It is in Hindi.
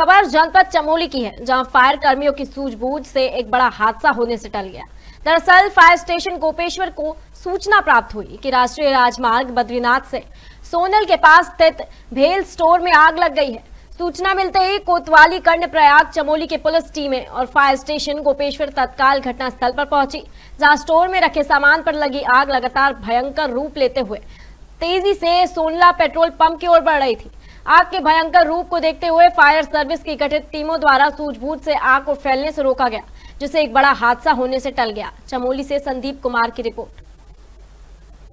खबर जनपद चमोली की है, जहाँ फायर कर्मियों की सूझबूझ से एक बड़ा हादसा होने से टल गया। दरअसल, फायर स्टेशन गोपेश्वर को सूचना प्राप्त हुई कि राष्ट्रीय राजमार्ग बद्रीनाथ से सोनल के पास स्थित भेल स्टोर में आग लग गई है। सूचना मिलते ही कोतवाली कर्ण प्रयाग चमोली के पुलिस टीमें और फायर स्टेशन गोपेश्वर तत्काल घटनास्थल पर पहुँची, जहाँ स्टोर में रखे सामान पर लगी आग लगातार भयंकर रूप लेते हुए तेज़ी से सोनला पेट्रोल पंप की ओर बढ़ रही थी। आग के भयंकर रूप को देखते हुए फायर सर्विस की गठित टीमों द्वारा सूझबूझ से आग को फैलने से रोका गया जिसे एक बड़ा हादसा होने से टल गया। चमोली से संदीप कुमार की रिपोर्ट।